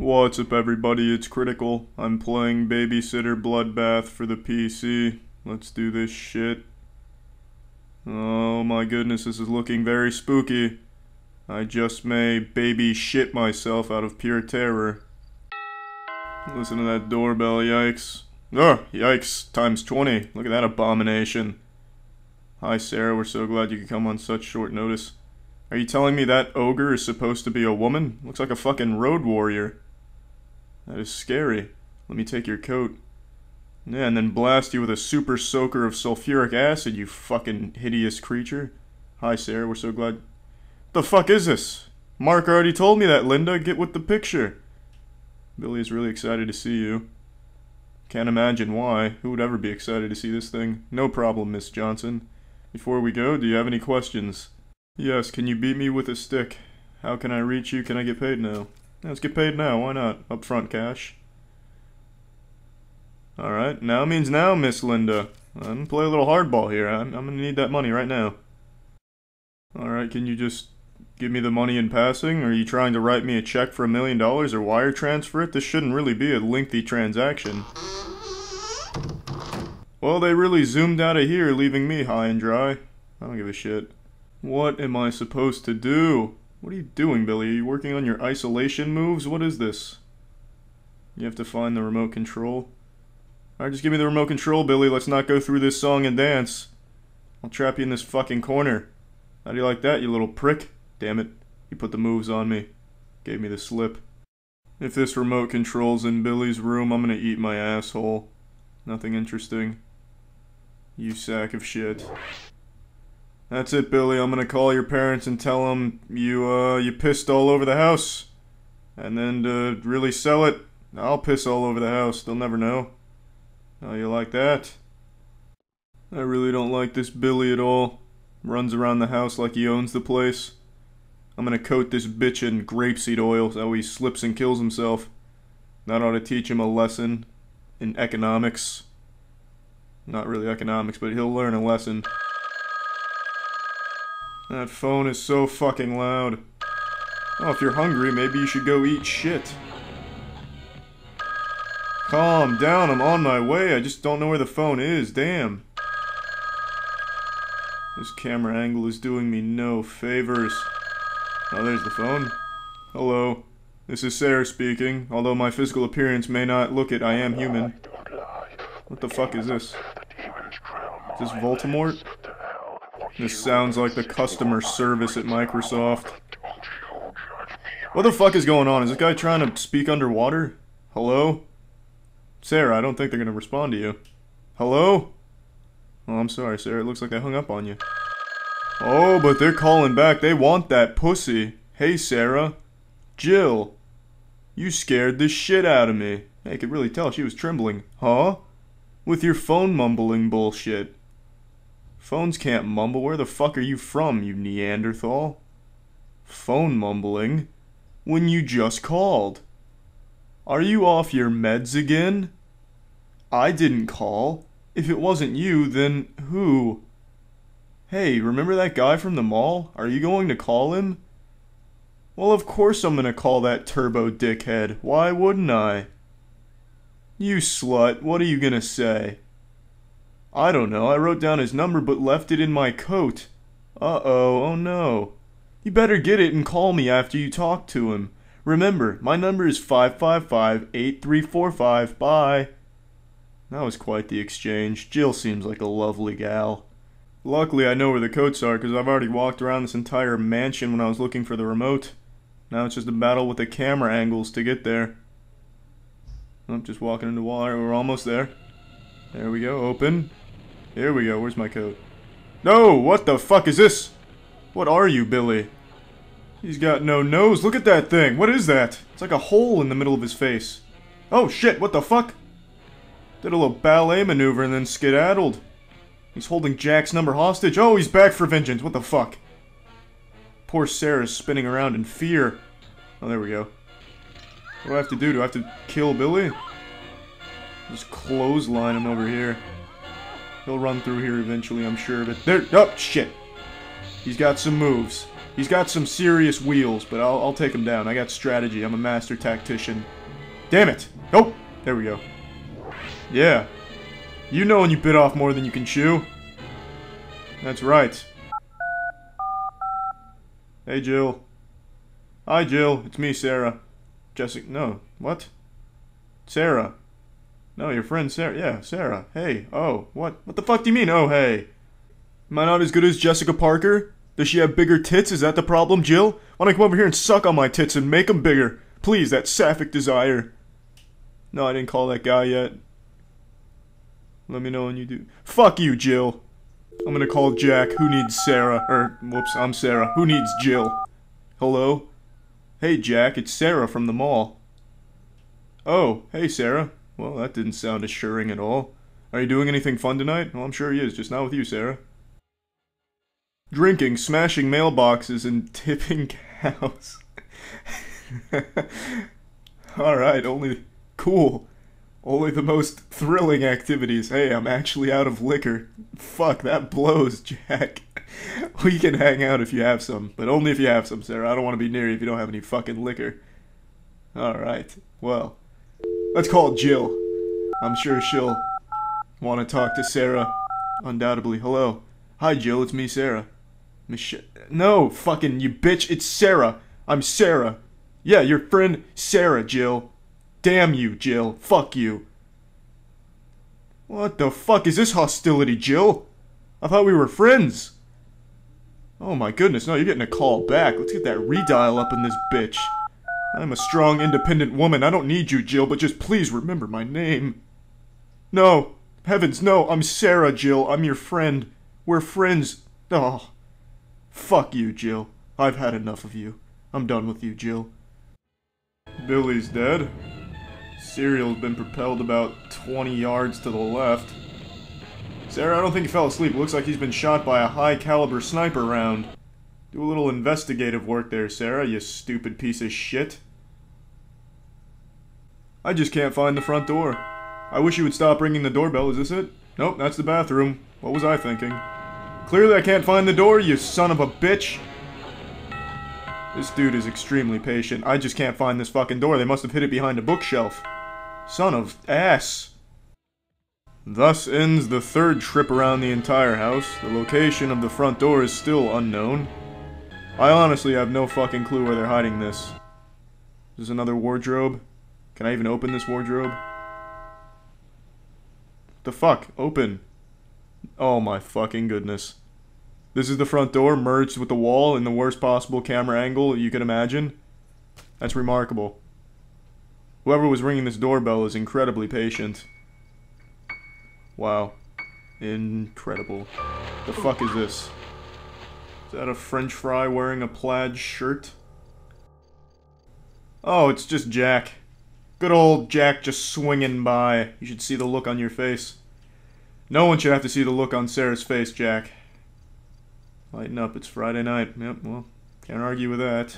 What's up, everybody? It's Critical. I'm playing Babysitter Bloodbath for the PC. Let's do this shit. Oh my goodness, this is looking very spooky. I just may baby shit myself out of pure terror. Listen to that doorbell, yikes. Oh, yikes, times 20. Look at that abomination. Hi, Sarah, we're so glad you could come on such short notice. Are you telling me that ogre is supposed to be a woman? Looks like a fucking road warrior. That is scary. Let me take your coat. Yeah, and then blast you with a super soaker of sulfuric acid, you fucking hideous creature. Hi, Sarah, we're so glad. The fuck is this? Mark already told me that, Linda. Get with the picture. Billy is really excited to see you. Can't imagine why. Who would ever be excited to see this thing? No problem, Miss Johnson. Before we go, do you have any questions? Yes, can you beat me with a stick? How can I reach you? Can I get paid now? Let's get paid now, why not? Upfront cash. Alright, now means now, Miss Linda. I'm gonna play a little hardball here. I'm, I'm gonna need that money right now. Alright, can you just give me the money in passing? Are you trying to write me a check for a million dollars or wire transfer it? This shouldn't really be a lengthy transaction. Well, they really zoomed out of here, leaving me high and dry. I don't give a shit. What am I supposed to do? What are you doing, Billy? Are you working on your isolation moves? What is this? You have to find the remote control. Alright, just give me the remote control, Billy. Let's not go through this song and dance. I'll trap you in this fucking corner. How do you like that, you little prick? Damn it. You put the moves on me. Gave me the slip. If this remote control's in Billy's room, I'm gonna eat my asshole. Nothing interesting. You sack of shit. That's it, Billy. I'm gonna call your parents and tell them you, uh, you pissed all over the house. And then to really sell it, I'll piss all over the house. They'll never know. How you like that? I really don't like this Billy at all. Runs around the house like he owns the place. I'm gonna coat this bitch in grapeseed oil so he slips and kills himself. That ought to teach him a lesson in economics. Not really economics, but he'll learn a lesson. That phone is so fucking loud. Oh, if you're hungry, maybe you should go eat shit. Calm down, I'm on my way. I just don't know where the phone is, damn. This camera angle is doing me no favors. Oh, there's the phone. Hello. This is Sarah speaking. Although my physical appearance may not look it, I am human. What the fuck is this? Is this Voldemort? This sounds like the customer service at Microsoft. What the fuck is going on? Is this guy trying to speak underwater? Hello? Sarah, I don't think they're gonna respond to you. Hello? Oh, I'm sorry, Sarah. It looks like I hung up on you. Oh, but they're calling back. They want that pussy. Hey, Sarah. Jill. You scared the shit out of me. I could really tell she was trembling. Huh? With your phone mumbling bullshit. Phones can't mumble. Where the fuck are you from, you Neanderthal? Phone mumbling? When you just called. Are you off your meds again? I didn't call. If it wasn't you, then who? Hey, remember that guy from the mall? Are you going to call him? Well, of course I'm gonna call that turbo dickhead. Why wouldn't I? You slut, what are you gonna say? I don't know, I wrote down his number but left it in my coat. Uh-oh, oh no. You better get it and call me after you talk to him. Remember, my number is 555-8345. Bye. That was quite the exchange. Jill seems like a lovely gal. Luckily, I know where the coats are because I've already walked around this entire mansion when I was looking for the remote. Now it's just a battle with the camera angles to get there. I'm just walking into water. We're almost there. There we go. Open. Here we go. Where's my coat? No! What the fuck is this? What are you, Billy? He's got no nose. Look at that thing. What is that? It's like a hole in the middle of his face. Oh shit, what the fuck? Did a little ballet maneuver and then skedaddled. He's holding Jack's number hostage. Oh, he's back for vengeance. What the fuck? Poor Sarah's spinning around in fear. Oh, there we go. What do I have to do? Do I have to kill Billy? Just clothesline him over here. He'll run through here eventually, I'm sure, but there- Oh, shit! He's got some moves. He's got some serious wheels, but I'll, I'll take him down. I got strategy. I'm a master tactician. Damn it! Oh! There we go. Yeah. You know when you bit off more than you can chew. That's right. Hey, Jill. Hi, Jill. It's me, Sarah. Jessica. No. What? Sarah. No, your friend Sarah. Yeah, Sarah. Hey. Oh. What? What the fuck do you mean, oh, hey? Am I not as good as Jessica Parker? Does she have bigger tits? Is that the problem, Jill? Why don't I come over here and suck on my tits and make them bigger? Please, that sapphic desire. No, I didn't call that guy yet. Let me know when you do. Fuck you, Jill. I'm gonna call Jack. Who needs Sarah? Or, whoops, I'm Sarah. Who needs Jill? Hello? Hey, Jack, it's Sarah from the mall. Oh, hey, Sarah. Well, that didn't sound assuring at all. Are you doing anything fun tonight? Well, I'm sure he is, just not with you, Sarah. Drinking, smashing mailboxes, and tipping cows. Alright, only... Cool. Only the most thrilling activities. Hey, I'm actually out of liquor. Fuck, that blows, Jack. we can hang out if you have some, but only if you have some, Sarah. I don't want to be near you if you don't have any fucking liquor. Alright, well. Let's call Jill. I'm sure she'll want to talk to Sarah. Undoubtedly. Hello. Hi, Jill. It's me, Sarah. Mich- no, fucking you bitch. It's Sarah. I'm Sarah. Yeah, your friend Sarah, Jill. Damn you, Jill. Fuck you. What the fuck is this hostility, Jill? I thought we were friends. Oh my goodness, no, you're getting a call back. Let's get that redial up in this bitch. I'm a strong, independent woman. I don't need you, Jill, but just please remember my name. No. Heavens, no. I'm Sarah, Jill. I'm your friend. We're friends. Oh. Fuck you, Jill. I've had enough of you. I'm done with you, Jill. Billy's dead. Serial's been propelled about 20 yards to the left. Sarah, I don't think he fell asleep. looks like he's been shot by a high-caliber sniper round. Do a little investigative work there, Sarah, you stupid piece of shit. I just can't find the front door. I wish you would stop ringing the doorbell. Is this it? Nope, that's the bathroom. What was I thinking? Clearly I can't find the door, you son of a bitch! This dude is extremely patient. I just can't find this fucking door. They must have hid it behind a bookshelf. Son of ass. Thus ends the third trip around the entire house. The location of the front door is still unknown. I honestly have no fucking clue where they're hiding this. Is this another wardrobe? Can I even open this wardrobe? The fuck? Open. Oh my fucking goodness. This is the front door merged with the wall in the worst possible camera angle you can imagine. That's remarkable. Whoever was ringing this doorbell is incredibly patient. Wow. Incredible. The fuck is this? Is that a french fry wearing a plaid shirt? Oh, it's just Jack. Good old Jack just swinging by. You should see the look on your face. No one should have to see the look on Sarah's face, Jack. Lighten up, it's Friday night. Yep, well, can't argue with that.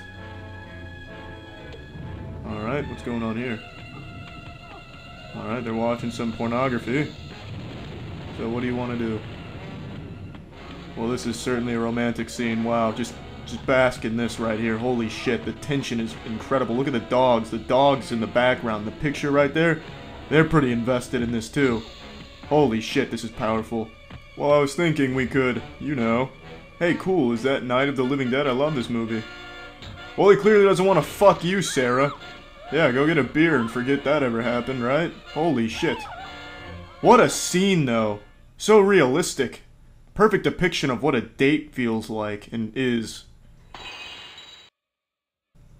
Alright, what's going on here? Alright, they're watching some pornography. So what do you want to do? Well, this is certainly a romantic scene. Wow, just just bask in this right here. Holy shit, the tension is incredible. Look at the dogs. The dogs in the background. The picture right there, they're pretty invested in this too. Holy shit, this is powerful. Well, I was thinking we could, you know. Hey, cool, is that Night of the Living Dead? I love this movie. Well, he clearly doesn't want to fuck you, Sarah. Yeah, go get a beer and forget that ever happened, right? Holy shit. What a scene, though. So realistic. Perfect depiction of what a date feels like and is.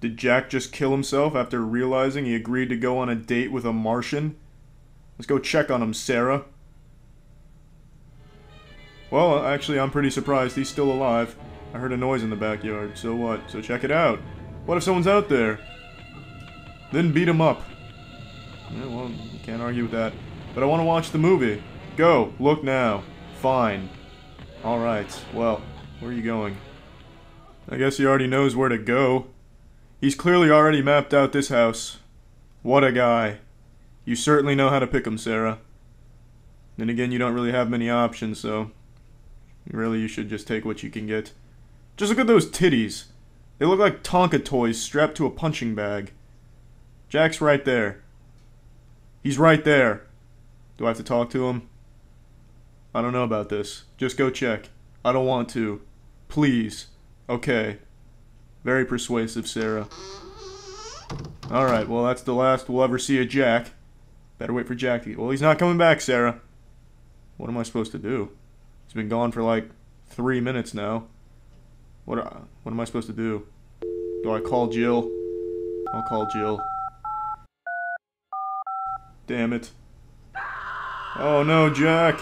Did Jack just kill himself after realizing he agreed to go on a date with a Martian? Let's go check on him, Sarah. Well, actually, I'm pretty surprised he's still alive. I heard a noise in the backyard, so what? So check it out. What if someone's out there? Then beat him up. Yeah, well, can't argue with that. But I want to watch the movie. Go, look now. Fine. Alright, well, where are you going? I guess he already knows where to go. He's clearly already mapped out this house. What a guy. You certainly know how to pick him, Sarah. Then again, you don't really have many options, so... Really, you should just take what you can get. Just look at those titties. They look like Tonka toys strapped to a punching bag. Jack's right there. He's right there. Do I have to talk to him? I don't know about this. Just go check. I don't want to. Please. Okay. Very persuasive, Sarah. Alright, well, that's the last we'll ever see of Jack. Better wait for Jack to... Well, he's not coming back, Sarah. What am I supposed to do? He's been gone for like three minutes now. What, uh, what am I supposed to do? Do I call Jill? I'll call Jill. Damn it. Oh no, Jack!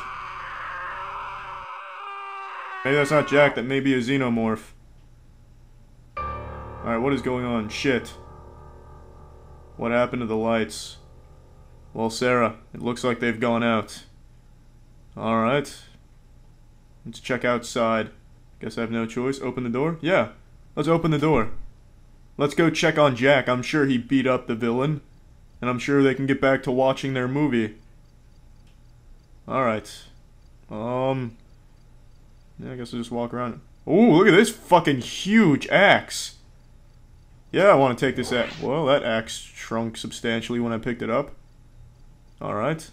Maybe that's not Jack, that may be a xenomorph. Alright, what is going on? Shit. What happened to the lights? Well, Sarah, it looks like they've gone out. Alright. Let's check outside. Guess I have no choice. Open the door? Yeah. Let's open the door. Let's go check on Jack. I'm sure he beat up the villain. And I'm sure they can get back to watching their movie. Alright. Um... Yeah, I guess I'll just walk around. Ooh, look at this fucking huge axe! Yeah, I want to take this axe. Well, that axe shrunk substantially when I picked it up. Alright.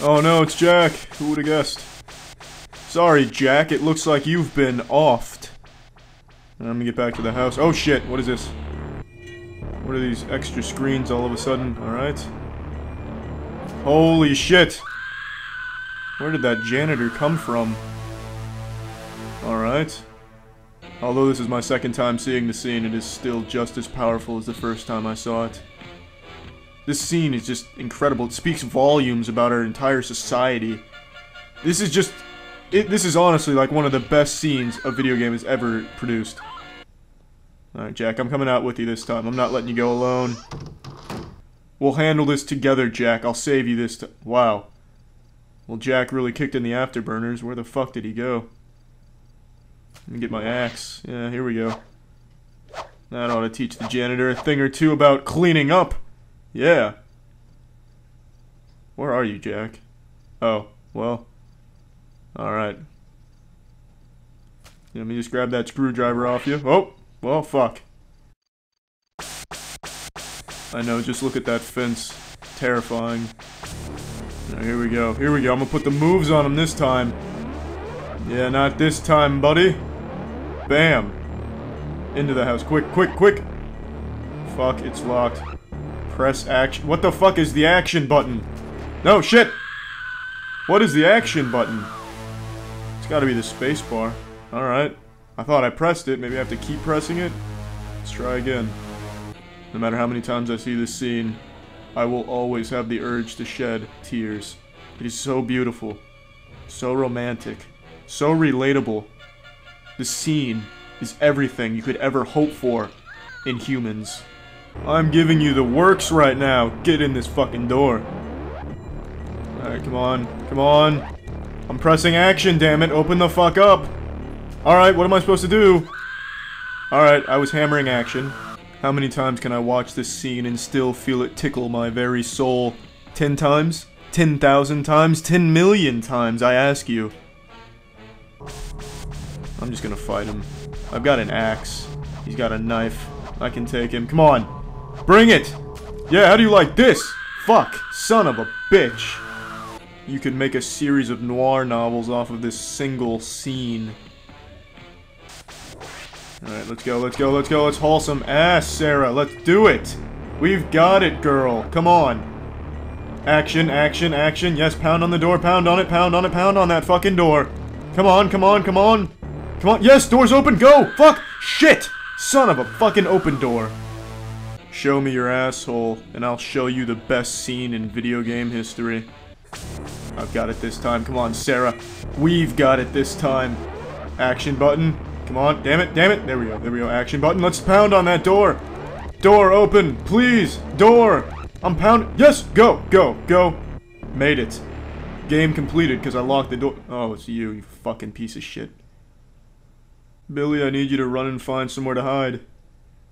Oh no, it's Jack. Who would have guessed? Sorry, Jack. It looks like you've been offed. Let me get back to the house. Oh shit, what is this? What are these extra screens all of a sudden? Alright. Holy shit! Where did that janitor come from? Alright. Although this is my second time seeing the scene, it is still just as powerful as the first time I saw it. This scene is just incredible. It speaks volumes about our entire society. This is just... It, this is honestly like one of the best scenes a video game has ever produced. Alright, Jack, I'm coming out with you this time. I'm not letting you go alone. We'll handle this together, Jack. I'll save you this time. Wow. Well, Jack really kicked in the afterburners. Where the fuck did he go? Let me get my axe. Yeah, here we go. That ought to teach the janitor a thing or two about cleaning up. Yeah. Where are you, Jack? Oh, well. Alright. Let me just grab that screwdriver off you. Oh, well, fuck. I know, just look at that fence. Terrifying. Here we go. Here we go. I'm gonna put the moves on him this time. Yeah, not this time, buddy. Bam. Into the house. Quick, quick, quick. Fuck, it's locked. Press action. What the fuck is the action button? No, shit! What is the action button? It's gotta be the space bar. Alright. I thought I pressed it. Maybe I have to keep pressing it? Let's try again. No matter how many times I see this scene, I will always have the urge to shed tears. It is so beautiful. So romantic. So relatable. The scene is everything you could ever hope for in humans. I'm giving you the works right now. Get in this fucking door. Alright, come on. Come on. I'm pressing action, damn it. Open the fuck up. Alright, what am I supposed to do? Alright, I was hammering action. How many times can I watch this scene and still feel it tickle my very soul? Ten times? Ten thousand times? Ten million times, I ask you. I'm just gonna fight him. I've got an axe. He's got a knife. I can take him. Come on. Bring it! Yeah, how do you like this? Fuck. Son of a bitch. You could make a series of noir novels off of this single scene. Alright, let's go, let's go, let's go, let's haul some ass, Sarah. Let's do it! We've got it, girl. Come on. Action, action, action. Yes, pound on the door, pound on it, pound on it, pound on that fucking door. Come on, come on, come on. Come on. Yes, door's open, go! Fuck! Shit! Son of a fucking open door. Show me your asshole, and I'll show you the best scene in video game history. I've got it this time. Come on, Sarah. We've got it this time. Action button. Come on. Damn it. Damn it. There we go. There we go. Action button. Let's pound on that door. Door open. Please. Door. I'm pounding. Yes. Go. Go. Go. Made it. Game completed because I locked the door. Oh, it's you, you fucking piece of shit. Billy, I need you to run and find somewhere to hide.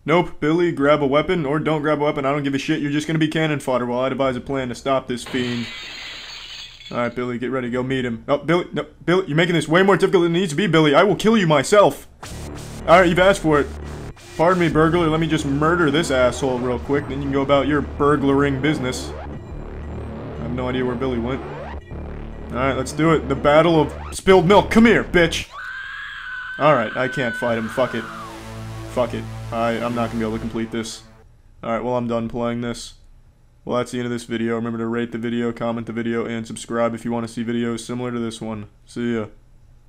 Nope, Billy, grab a weapon, or don't grab a weapon, I don't give a shit, you're just gonna be cannon fodder while I devise a plan to stop this fiend. Alright, Billy, get ready, go meet him. Oh, Billy, no, Billy, you're making this way more difficult than it needs to be, Billy. I will kill you myself. Alright, you've asked for it. Pardon me, burglar. Let me just murder this asshole real quick, then you can go about your burglaring business. I have no idea where Billy went. Alright, let's do it. The Battle of Spilled Milk. Come here, bitch! Alright, I can't fight him. Fuck it. Fuck it. I, I'm not gonna be able to complete this. Alright, well, I'm done playing this. Well, that's the end of this video. Remember to rate the video, comment the video, and subscribe if you want to see videos similar to this one. See ya.